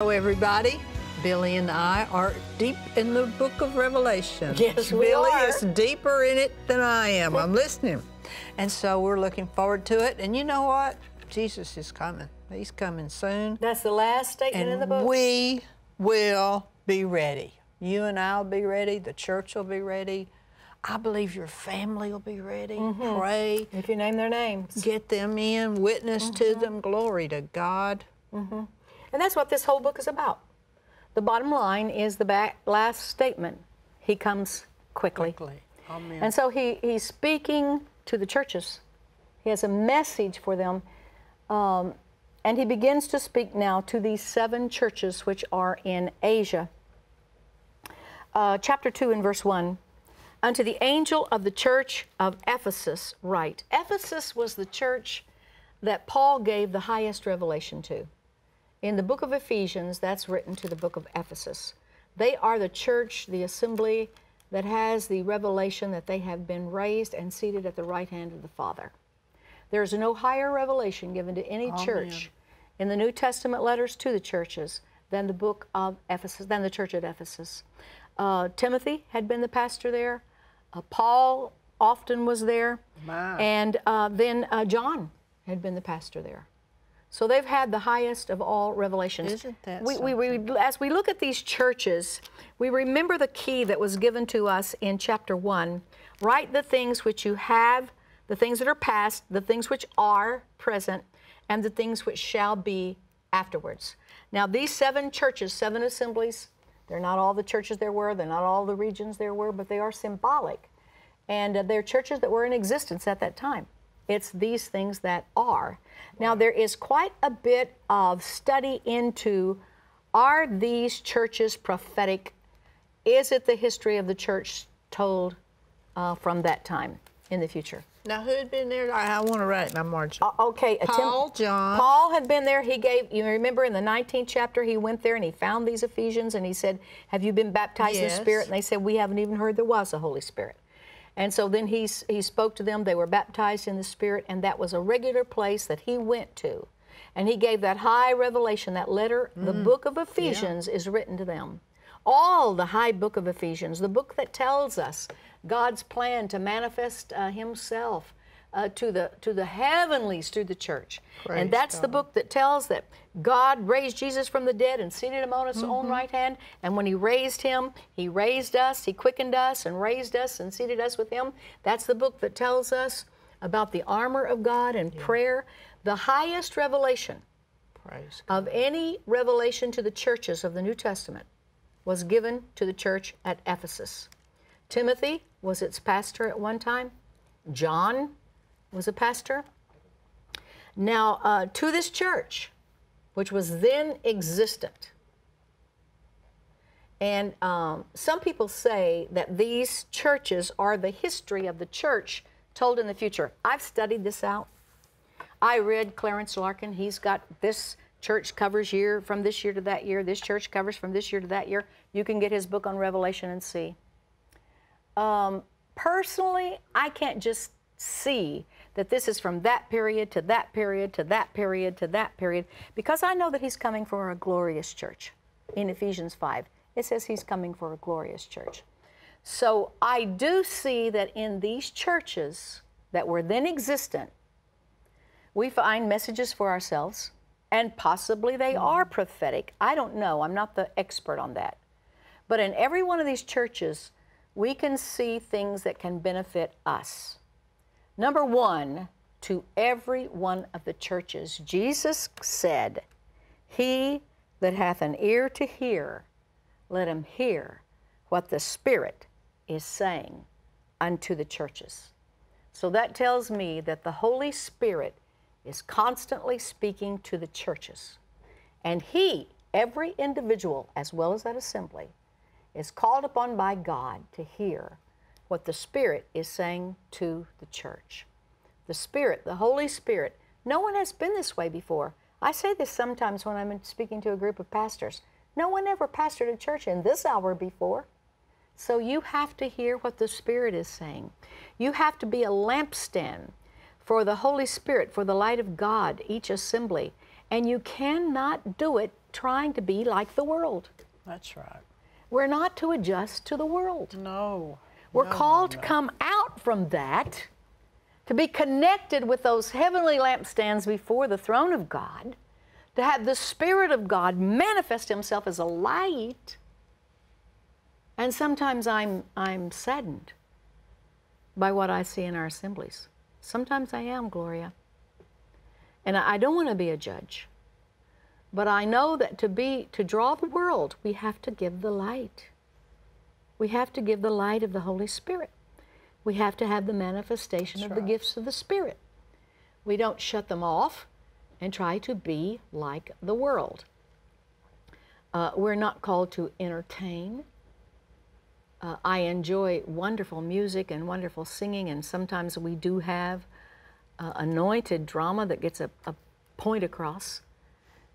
Hello, everybody. Billye and I are deep in the book of Revelation. Yes, we Billye are. is deeper in it than I am. I'm listening. And so we're looking forward to it. And you know what? Jesus is coming. He's coming soon. That's the last statement in the book. we will be ready. You and I will be ready. The church will be ready. I believe your family will be ready. Mm-hmm. Pray. if you name their names. Get them in. Witness to Mm-hmm. them. Glory to God. And that's what this whole book is about. The bottom line is the back, last statement. He comes quickly. Quickly. Amen. And so he, he's speaking to the churches. He has a message for them. Um, and he begins to speak now to these seven churches which are in Asia. Uh, chapter 2 and verse 1. Unto the angel of the church of Ephesus, write. Ephesus was the church that Paul gave the highest revelation to. In the book of Ephesians, that's written to the book of Ephesus. They are the church, the assembly that has the revelation that they have been raised and seated at the right hand of the Father. There is no higher revelation given to any church in the New Testament letters to the churches than the book of Ephesus, than the church at Ephesus. Uh, Timothy had been the pastor there. Uh, Paul often was there. My. And uh, then uh, John had been the pastor there. So they've had the highest of all revelations. Isn't that we, we, we, as we look at these churches, we remember the key that was given to us in chapter 1. Write the things which you have, the things that are past, the things which are present, and the things which shall be afterwards. Now, these seven churches, seven assemblies, they're not all the churches there were, they're not all the regions there were, but they are symbolic. And uh, they're churches that were in existence at that time. It's these things that are. Now, there is quite a bit of study into are these churches prophetic? Is it the history of the church told uh, from that time in the future? Now, who had been there? I, I want to write my margin. Uh, okay, Paul, John. Paul had been there. He gave, you remember in the 19th chapter, he went there and he found these Ephesians and he said, Have you been baptized in the Spirit? And they said, We haven't even heard there was a Holy Spirit. And so then he, he spoke to them. They were baptized in the Spirit, and that was a regular place that he went to. And he gave that high revelation, that letter, the Mm. book of Ephesians is written to them. All the high book of Ephesians, the book that tells us God's plan to manifest uh, himself uh, to, the, to the heavenlies through the church. Praise and that's the book that tells that God raised Jesus from the dead and seated him on his Mm-hmm. own right hand. And when he raised him, he raised us, he quickened us and raised us and seated us with him. That's the book that tells us about the armor of God and prayer. The highest revelation Praise God. of any revelation to the churches of the New Testament was given to the church at Ephesus. Timothy was its pastor at one time. John was a pastor. Now, uh, to this church, which was then existent, and um, some people say that these churches are the history of the church told in the future. I've studied this out. I read Clarence Larkin. He's got this church covers year from this year to that year. This church covers from this year to that year. You can get his book on Revelation and see. Um, personally, I can't just see that this is from that period to that period to that period to that period because I know that he's coming for a glorious church. In Ephesians 5, it says he's coming for a glorious church. So I do see that in these churches that were then existent, we find messages for ourselves, and possibly they mm-hmm. are prophetic. I don't know. I'm not the expert on that. But in every one of these churches, we can see things that can benefit us. Number one, to every one of the churches, Jesus said, He that hath an ear to hear, let him hear what the Spirit is saying unto the churches. So that tells me that the Holy Spirit is constantly speaking to the churches. And He, every individual, as well as that assembly, is called upon by God to hear what the Spirit is saying to the church. The Spirit, the Holy Spirit, no one has been this way before. I say this sometimes when I'm speaking to a group of pastors. No one ever pastored a church in this hour before. So you have to hear what the Spirit is saying. You have to be a lampstand for the Holy Spirit, for the light of God, each assembly. And you cannot do it trying to be like the world. That's right. We're not to adjust to the world. No. We're No, called no, to come out from that, to be connected with those heavenly lampstands before the throne of God, to have the Spirit of God manifest Himself as a light. And sometimes I'm, I'm saddened by what I see in our assemblies. Sometimes I am, Gloria. And I I don't want to be a judge. But I know that to be to draw the world, we have to give the light. We have to give the light of the Holy Spirit. We have to have the manifestation That's of the gifts of the Spirit. We don't shut them off and try to be like the world. Uh, we're not called to entertain. Uh, I enjoy wonderful music and wonderful singing, and sometimes we do have uh, anointed drama that gets a, a point across.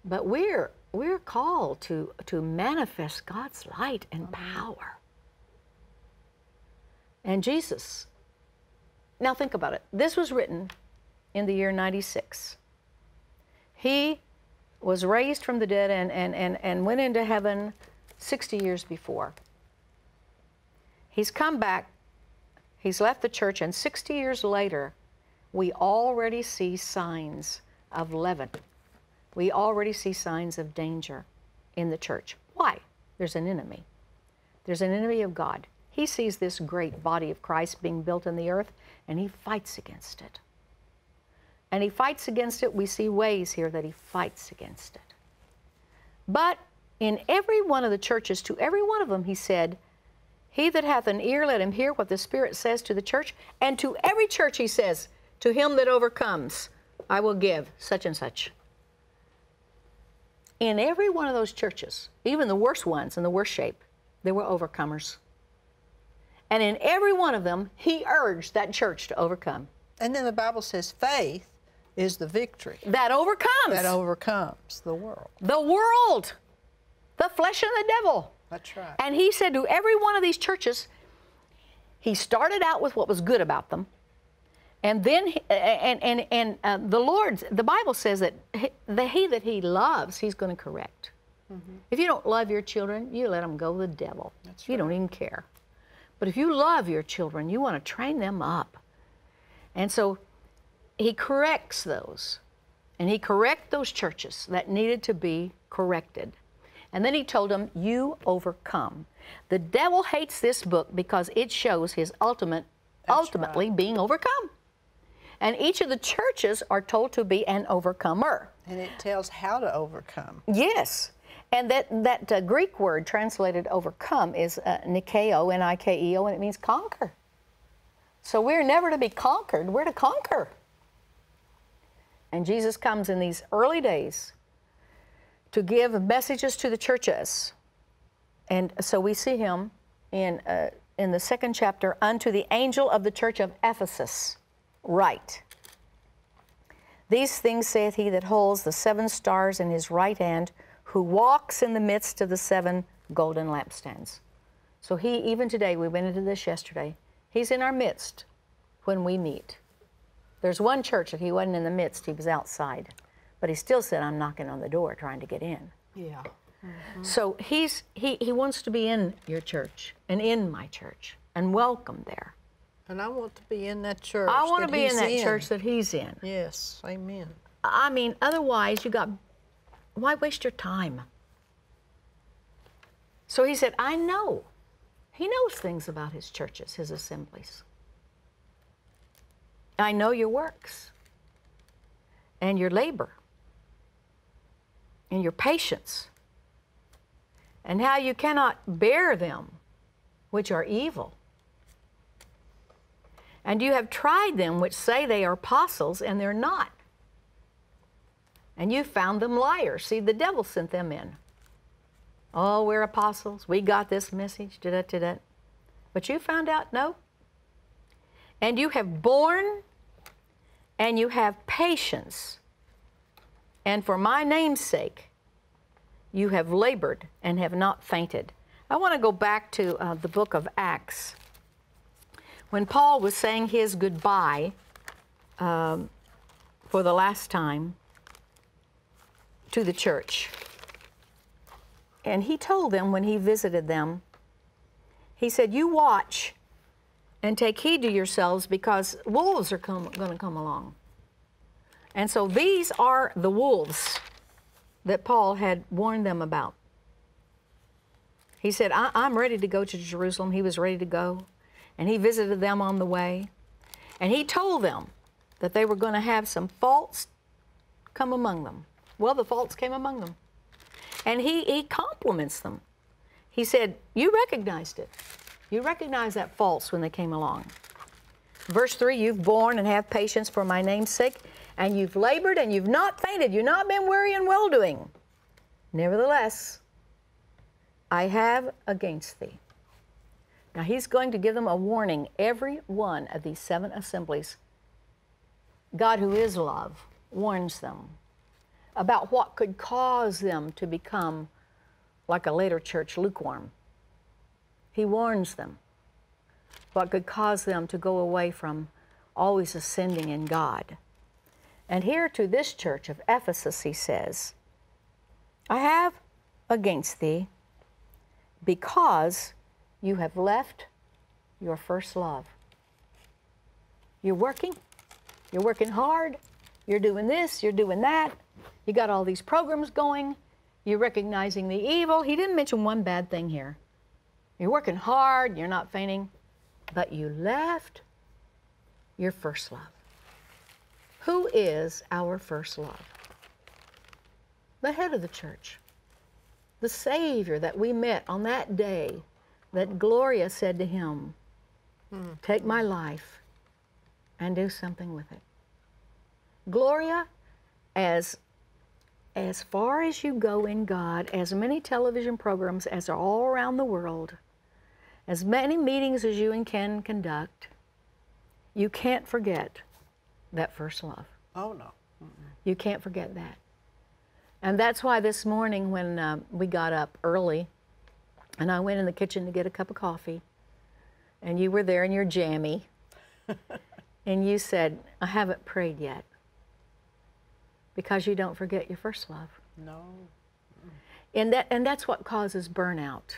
But we're we're called to to manifest God's light and power. And Jesus. Now think about it. This was written in the year 96. He was raised from the dead and, and, and, and went into heaven 60 years before. He's come back, he's left the church, and 60 years later, we already see signs of leaven. We already see signs of danger in the church. Why? There's an enemy. There's an enemy of God. He sees this great body of Christ being built in the earth, and he fights against it. And he fights against it. We see ways here that he fights against it. But in every one of the churches, to every one of them, he said, He that hath an ear, let him hear what the Spirit says to the church. And to every church, he says, To him that overcomes, I will give such and such. In every one of those churches, even the worst ones in the worst shape, there were overcomers. And in every one of them, he urged that church to overcome. And then the Bible says faith is the victory That overcomes that overcomes the world. the world, the flesh and the devil. That's right. And he said to every one of these churches, he started out with what was good about them. And then, and, and, and uh, the Lord, the Bible says that he, the he that he loves, he's going to correct. If you don't love your children, you let them go to the devil. That's you don't even care. But if you love your children, you want to train them up. And so he corrects those. And he correct those churches that needed to be corrected. And then he told them, You overcome. The devil hates this book because it shows his ultimate, That's ultimately being overcome. And each of the churches are told to be an overcomer. And it tells how to overcome. Yes. And that, that uh, Greek word translated overcome is uh, nikeo, N I K E O, and it means conquer. So we're never to be conquered, we're to conquer. And Jesus comes in these early days to give messages to the churches. And so we see him in, uh, in the second chapter unto the angel of the church of Ephesus. Write. These things saith he that holds the seven stars in his right hand, who walks in the midst of the seven golden lampstands. So he, even today, we went into this yesterday, he's in our midst when we meet. There's one church that he wasn't in the midst, he was outside. But he still said, I'm knocking on the door trying to get in. Yeah. Mm-hmm. So he's, he, he wants to be in your church and in my church and welcome there. And I want to be in that church. I want to be in that church that he's in. Yes. Amen. I mean, otherwise, you got, why waste your time? So he said, I know. He knows things about his churches, his assemblies. I know your works and your labor and your patience and how you cannot bear them which are evil. And you have tried them which say they are apostles and they're not. And you found them liars. See, the devil sent them in. Oh, we're apostles. We got this message. Da da da da. But you found out no. And you have borne and you have patience. And for my name's sake, you have labored and have not fainted. I want to go back to uh, the book of Acts. When Paul was saying his goodbye um, for the last time to the church. and he told them when he visited them, he said, You watch and take heed to yourselves because wolves are going to come along. And so these are the wolves that Paul had warned them about. He said, I- am ready to go to Jerusalem. He was ready to go. And he visited them on the way. And he told them that they were going to have some faults come among them. Well, the faults came among them. And he, he compliments them. He said, You recognized it. You recognized that faults when they came along. Verse 3 You've borne and have patience for my name's sake, and you've labored and you've not fainted. You've not been weary in well doing. Nevertheless, I have against thee. Now he's going to give them a warning. Every one of these seven assemblies, God, who is love, warns them about what could cause them to become, like a later church, lukewarm. He warns them what could cause them to go away from always ascending in God. And here to this church of Ephesus, he says, I have against thee because you have left your first love. You're working, you're working hard, you're doing this, you're doing that, you got all these programs going, you're recognizing the evil. He didn't mention one bad thing here. You're working hard, you're not fainting, but you left your first love. Who is our first love? The head of the church, the Savior that we met on that day that Gloria said to him, hmm. Take my life and do something with it. Gloria, as as far as you go in God, as many television programs as are all around the world, as many meetings as you and Ken conduct, you can't forget that first love. Oh, no. You can't forget that. And that's why this morning when uh, we got up early and I went in the kitchen to get a cup of coffee, and you were there in your jammy, and you said, I haven't prayed yet because you don't forget your first love. No. And, that, and that's what causes burnout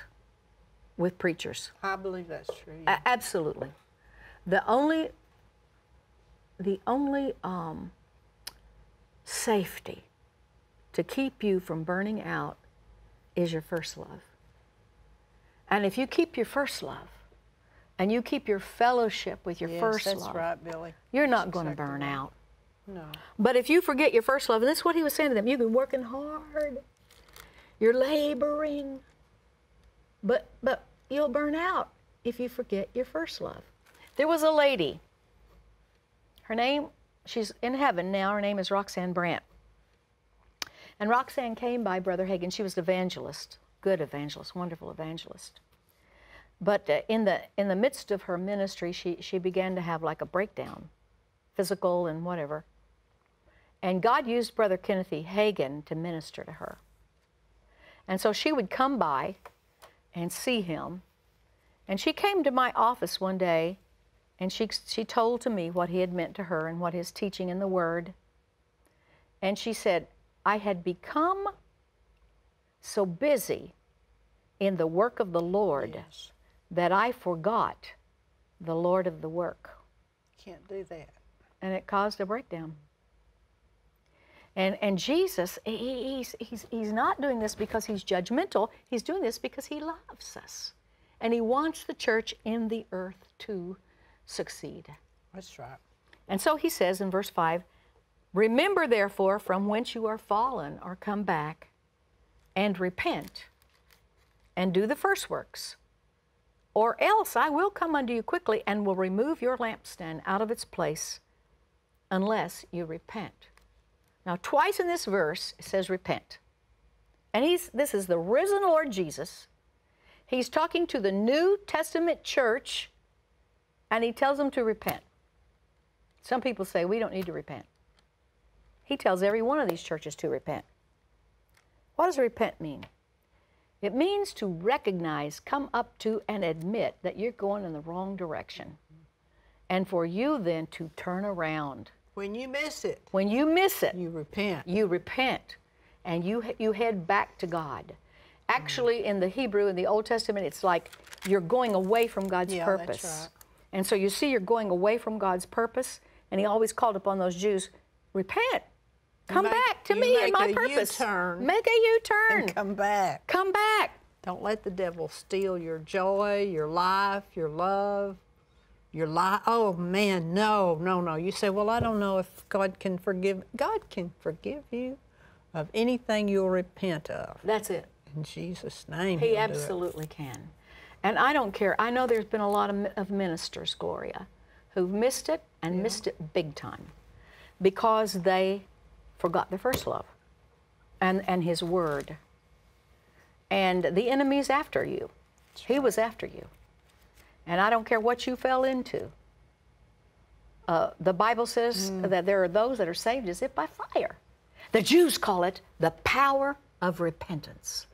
with preachers. I believe that's true. A- absolutely. The only, the only um, safety to keep you from burning out is your first love. And if you keep your first love and you keep your fellowship with your yes, first that's love, right, Billye. you're not going to exactly burn right. out. No. But if you forget your first love, and this is what he was saying to them, you've been working hard, you're laboring, but but you'll burn out if you forget your first love. There was a lady. Her name, she's in heaven now. Her name is Roxanne Brandt. And Roxanne came by Brother Hagin. She was an evangelist, good evangelist, wonderful evangelist. But uh, in the in the midst of her ministry, she she began to have like a breakdown, physical and whatever. And God used Brother Kenneth E. Hagin to minister to her. And so she would come by and see him. And she came to my office one day and she, she told to me what he had meant to her and what his teaching in the Word. And she said, I had become so busy in the work of the Lord Yes. that I forgot the Lord of the work. Can't do that. And it caused a breakdown. And, and Jesus, he, he's, he's, he's not doing this because he's judgmental. He's doing this because he loves us. And he wants the church in the earth to succeed. That's right. And so he says in verse 5 Remember, therefore, from whence you are fallen, or come back, and repent, and do the first works. Or else I will come unto you quickly and will remove your lampstand out of its place, unless you repent. Now, twice in this verse it says repent. And he's, this is the risen Lord Jesus. He's talking to the New Testament church, and he tells them to repent. Some people say we don't need to repent. He tells every one of these churches to repent. What does repent mean? It means to recognize, come up to, and admit that you're going in the wrong direction. And for you then to turn around. When you miss it, When you miss it, you repent. you repent and you, you head back to God. Actually, in the Hebrew, in the Old Testament, it's like you're going away from God's Yeah, that's purpose. right. And so you see, you're going away from God's purpose. And he always called upon those Jews, repent, come make- back to me and my a purpose. U-turn Make a U-turn. Come back. come back. Don't let the devil steal your joy, your life, your love, your life. Oh man, no, no, no. You say, well, I don't know if God can forgive. God can forgive you of anything you'll repent of. That's it. In Jesus' name. He he'll do it. absolutely can. And I don't care. I know there's been a lot of, of ministers, Gloria, who've missed it and missed it big time because they forgot their first love and, and His Word. And the enemy's after you. He was after you. And I don't care what you fell into. Uh, the Bible says that there are those that are saved as if by fire. The Jews call it the power of repentance.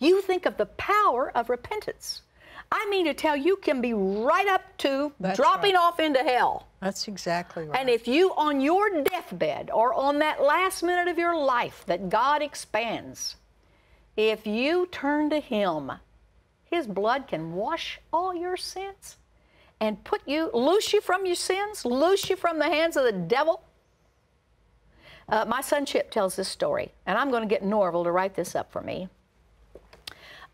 You think of the power of repentance. I mean to tell you can be right up to That's dropping right. off into hell. That's exactly right. And if you, on your deathbed or on that last minute of your life that God expands, if you turn to Him, His blood can wash all your sins and put you, loose you from your sins, loose you from the hands of the devil. Uh, my son Chip tells this story, and I'm going to get Norvel to write this up for me.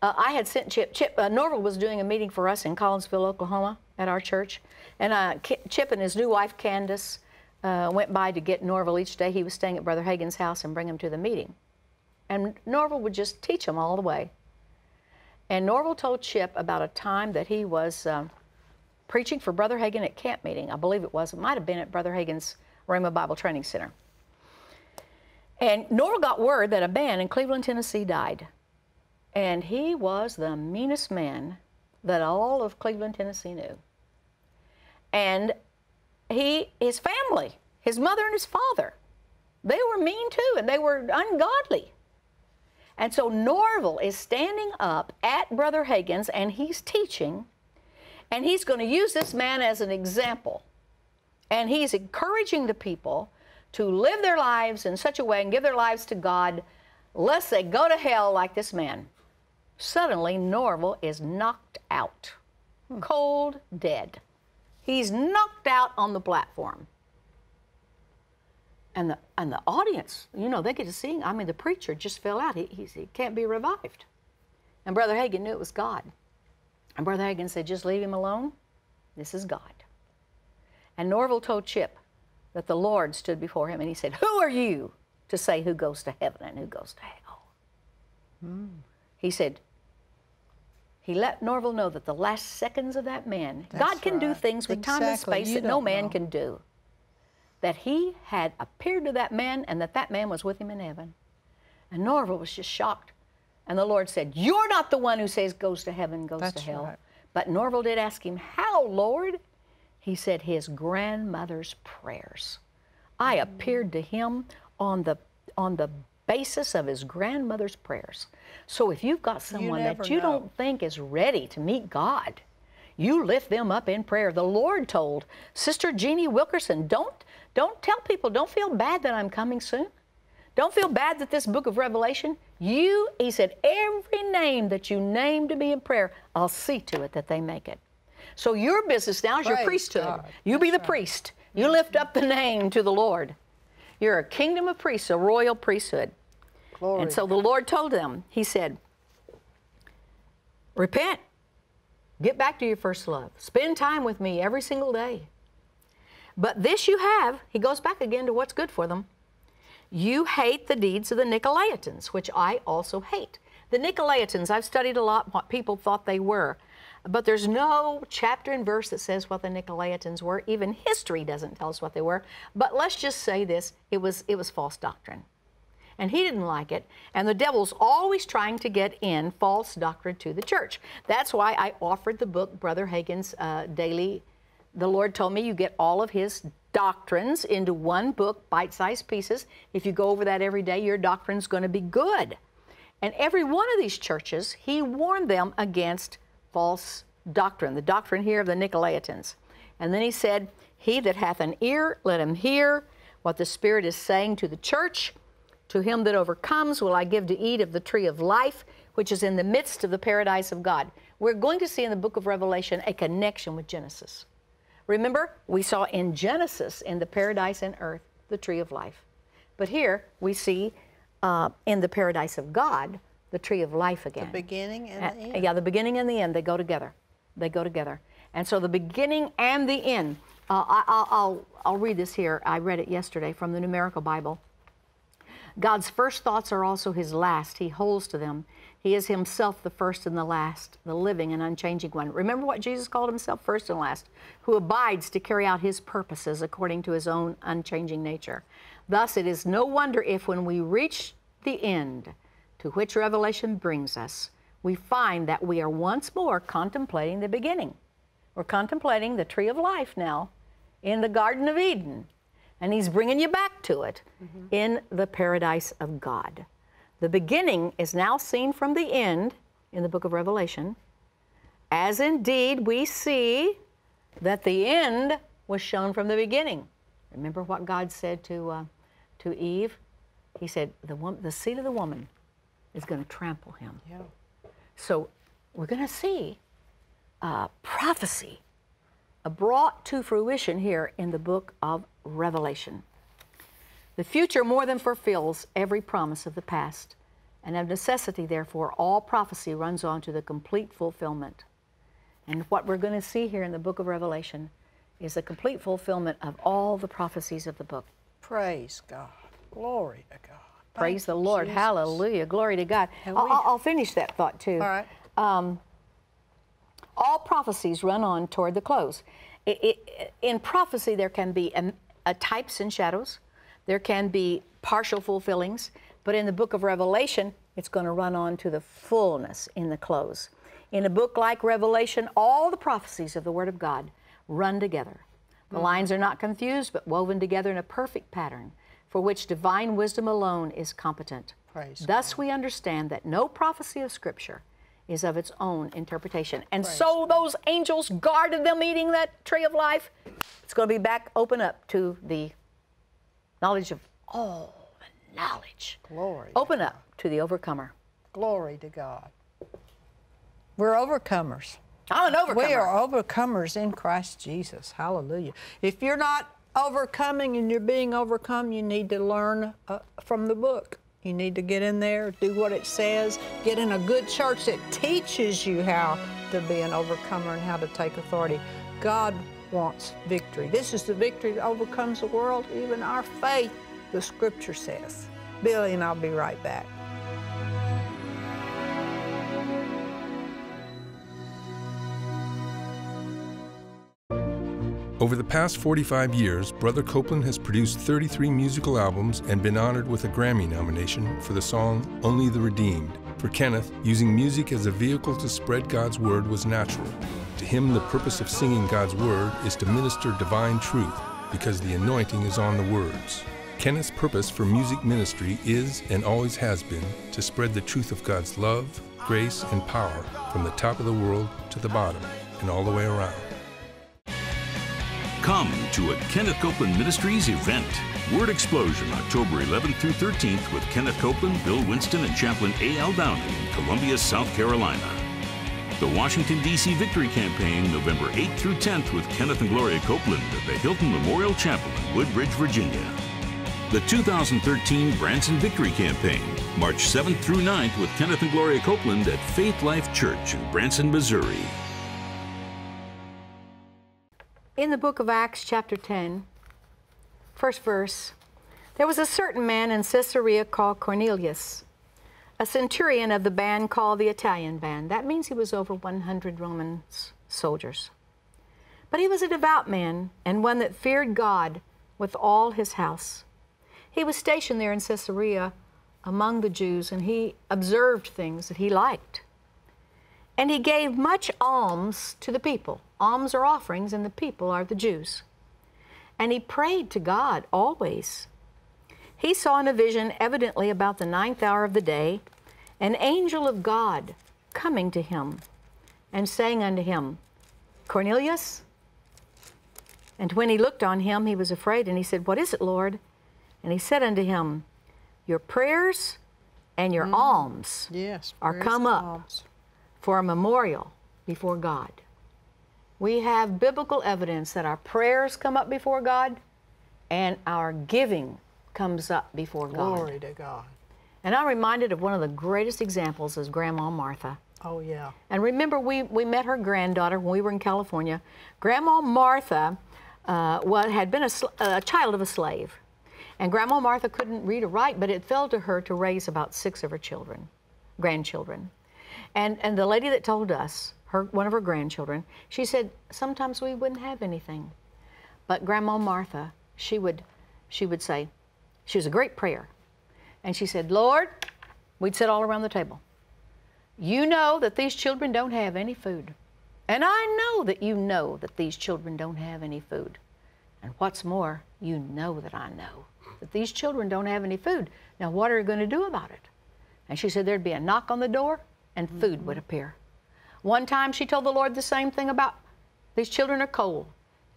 Uh, I had sent Chip. Chip uh, Norvel was doing a meeting for us in Collinsville, Oklahoma, at our church, and uh, Chip and his new wife Candace uh, went by to get Norvel each day. He was staying at Brother Hagin's house and bring him to the meeting, and Norvel would just teach him all the way. And Norvel told Chip about a time that he was um, preaching for Brother Hagin at camp meeting. I believe it was. It might have been at Brother Hagin's Rhema Bible Training Center. And Norvel got word that a man in Cleveland, Tennessee died. And he was the meanest man that all of Cleveland, Tennessee knew. And he, his family, his mother and his father, they were mean too, and they were ungodly. And so Norvel is standing up at Brother Hagin's and he's teaching, and he's going to use this man as an example. And he's encouraging the people to live their lives in such a way and give their lives to God, lest they go to hell like this man. Suddenly, Norvel is knocked out, hmm. cold dead. He's knocked out on the platform. And the, and the audience, you know, they get to see. I mean, the preacher just fell out. He, he's- he can't be revived. And Brother Hagin knew it was God. And Brother Hagin said, just leave him alone. This is God. And Norvel told Chip that the Lord stood before him and he said, Who are you to say who goes to heaven and who goes to hell? Hmm. He said, he let Norvel know that the last seconds of that man, God That's can do things with time and space You that no man know. can do. That he had appeared to that man and that that man was with him in heaven. And Norvel was just shocked. And the Lord said, You're not the one who says goes to heaven, goes That's to hell. right. But Norvel did ask him, How, Lord? He said, His grandmother's prayers. I mm. appeared to him on the on the basis of his grandmother's prayers. So if you've got someone that you know. don't think is ready to meet God, you lift them up in prayer. The Lord told Sister Jeannie Wilkerson, don't don't tell people, don't feel bad that I'm coming soon. Don't feel bad that this book of Revelation, you, he said, every name that you name to me in prayer, I'll see to it that they make it. So your business now is your priesthood. God. You be the right. priest. You lift up the name to the Lord. You're a kingdom of priests, a royal priesthood. Glory. And so the Lord told them, He said, Repent. Get back to your first love. Spend time with me every single day. But this you have, he goes back again to what's good for them. You hate the deeds of the Nicolaitans, which I also hate. The Nicolaitans, I've studied a lot what people thought they were, but there's no chapter and verse that says what the Nicolaitans were. Even history doesn't tell us what they were. But let's just say this it was, it was false doctrine. And he didn't like it. And the devil's always trying to get in false doctrine to the church. That's why I offered the book, Brother Hagin's uh, Daily. The Lord told me you get all of his doctrines into one book, bite sized pieces. If you go over that every day, your doctrine's going to be good. And every one of these churches, he warned them against false doctrine, the doctrine here of the Nicolaitans. And then he said, He that hath an ear, let him hear what the Spirit is saying to the church. To him that overcomes will I give to eat of the tree of life, which is in the midst of the paradise of God. We're going to see in the book of Revelation a connection with Genesis. Remember, we saw in Genesis, in the paradise and earth, the tree of life. But here we see uh, in the paradise of God, the tree of life again. The beginning and the end. Yeah, the beginning and the end, they go together. They go together. And so the beginning and the end, uh, I, will I'll read this here. I read it yesterday from the Numerical Bible. God's first thoughts are also his last. He holds to them. He is himself the first and the last, the living and unchanging one. Remember what Jesus called himself first and last, who abides to carry out his purposes according to his own unchanging nature. Thus, it is no wonder if when we reach the end to which Revelation brings us, we find that we are once more contemplating the beginning. We're contemplating the tree of life now in the Garden of Eden and he's bringing you back to it mm-hmm. in the paradise of God. The beginning is now seen from the end in the book of Revelation, as indeed we see that the end was shown from the beginning. Remember what God said to, uh, to Eve? He said, the, woman, the seed of the woman is going to trample him. Yeah. So we're going to see uh, prophecy brought to fruition here in the book of Revelation. The future more than fulfills every promise of the past, and of necessity, therefore, all prophecy runs on to the complete fulfillment. And what we're going to see here in the book of Revelation is the complete fulfillment of all the prophecies of the book. Praise God. Glory to God. Praise Thank the Lord. Jesus. Hallelujah. Glory to God. I'll, I'll, finish that thought too. All right. Um, all prophecies run on toward the close. It, it, in prophecy, there can be a, a types and shadows, there can be partial fulfillings, but in the book of Revelation, it's going to run on to the fullness in the close. In a book like Revelation, all the prophecies of the Word of God run together. The mm-hmm. lines are not confused, but woven together in a perfect pattern for which divine wisdom alone is competent. Praise Thus, God. we understand that no prophecy of Scripture is of its own interpretation. And Praise so those angels guarded them eating that tree of life. It's going to be back open up to the knowledge of all the knowledge. Glory. Open up to the overcomer. Glory to God. We're overcomers. I'm an overcomer. We are overcomers in Christ Jesus. Hallelujah. If you're not overcoming and you're being overcome, you need to learn uh, from the book. You need to get in there, do what it says, get in a good church that teaches you how to be an overcomer and how to take authority. God wants victory. This is the victory that overcomes the world, even our faith, the scripture says. Billye and I'll be right back. Over the past 45 years, Brother Copeland has produced 33 musical albums and been honored with a Grammy nomination for the song Only the Redeemed. For Kenneth, using music as a vehicle to spread God's Word was natural. To him, the purpose of singing God's Word is to minister divine truth because the anointing is on the words. Kenneth's purpose for music ministry is and always has been to spread the truth of God's love, grace, and power from the top of the world to the bottom and all the way around. Come to a Kenneth Copeland Ministries event. Word Explosion, October 11th through 13th with Kenneth Copeland, Bill Winston, and Chaplain A.L. Downing in Columbia, South Carolina. The Washington, D.C. Victory Campaign, November 8th through 10th with Kenneth and Gloria Copeland at the Hylton Memorial Chapel in Woodbridge, Virginia. The 2013 Branson Victory Campaign, March 7th through 9th with Kenneth and Gloria Copeland at Faith Life Church in Branson, Missouri. In the book of Acts, chapter 10, first verse, there was a certain man in Caesarea called Cornelius, a centurion of the band called the Italian band. That means he was over 100 Roman soldiers. But he was a devout man and one that feared God with all his house. He was stationed there in Caesarea among the Jews and he observed things that he liked. And he gave much alms to the people. Alms are offerings, and the people are the Jews. And he prayed to God always. He saw in a vision, evidently about the ninth hour of the day, an angel of God coming to him and saying unto him, Cornelius? And when he looked on him, he was afraid, and he said, What is it, Lord? And he said unto him, Your prayers and your mm-hmm. alms Yes. Are come up. alms. For a memorial before God. We have biblical evidence that our prayers come up before God and our giving comes up before God. Glory to God. And I'm reminded of one of the greatest examples is Grandma Martha. Oh, yeah. And remember, we, we met her granddaughter when we were in California. Grandma Martha uh, wa- had been a, sl- a child of a slave. And Grandma Martha couldn't read or write, but it fell to her to raise about six of her children, grandchildren. And, and the lady that told us, her, one of her grandchildren, she said, sometimes we wouldn't have anything. But Grandma Martha, she would, she would say, she was a great prayer. And she said, Lord, we'd sit all around the table. You know that these children don't have any food. And I know that you know that these children don't have any food. And what's more, you know that I know that these children don't have any food. Now, what are you going to do about it? And she said there'd be a knock on the door and food would mm-hmm. appear. One time she told the Lord the same thing about these children are cold.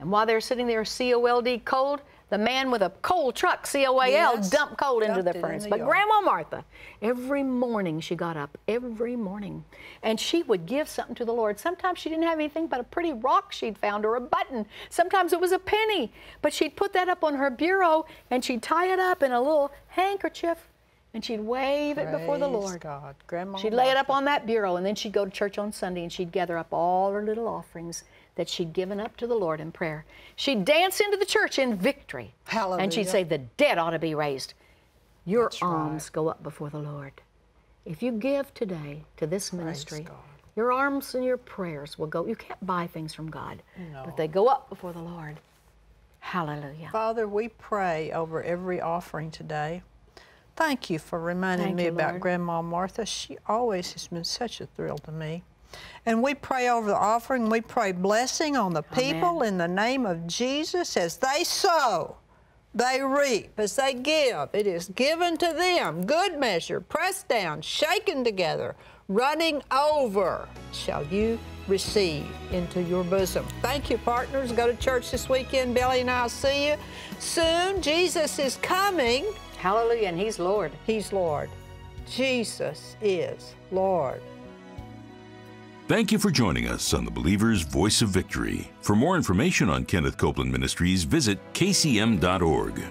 And while they're sitting there C O L D cold, the man with a coal truck, C O A L, Yes, dumped coal into dumped the it in furnace. the But yard. Grandma Martha, every morning she got up, every morning, and she would give something to the Lord. Sometimes she didn't have anything but a pretty rock she'd found or a button. Sometimes it was a penny. But she'd put that up on her bureau and she'd tie it up in a little handkerchief and she'd wave it before the Lord. God. Grandma. She'd lay it up on that bureau, and then she'd go to church on Sunday and she'd gather up all her little offerings that she'd given up to the Lord in prayer. She'd dance into the church in victory. Hallelujah. And she'd say, The dead ought to be raised. Your That's right. go up before the Lord. If you give today to this ministry, God. your alms and your prayers will go. You can't buy things from God, No. but they go up before the Lord. Hallelujah. Father, we pray over every offering today. Thank you for reminding Thank me you, about Lord. Grandma Martha. She always has been such a thrill to me. And we pray over the offering. We pray blessing on the people in the name of Jesus as they sow. They reap as they give. It is given to them, good measure, pressed down, shaken together, running over, shall you receive into your bosom. Thank you, partners. Go to church this weekend. Billye and I'll see you soon. Jesus is coming. Hallelujah. And He's Lord. He's Lord. Jesus is Lord. Thank you for joining us on the Believer's Voice of Victory. For more information on Kenneth Copeland Ministries, visit kcm.org.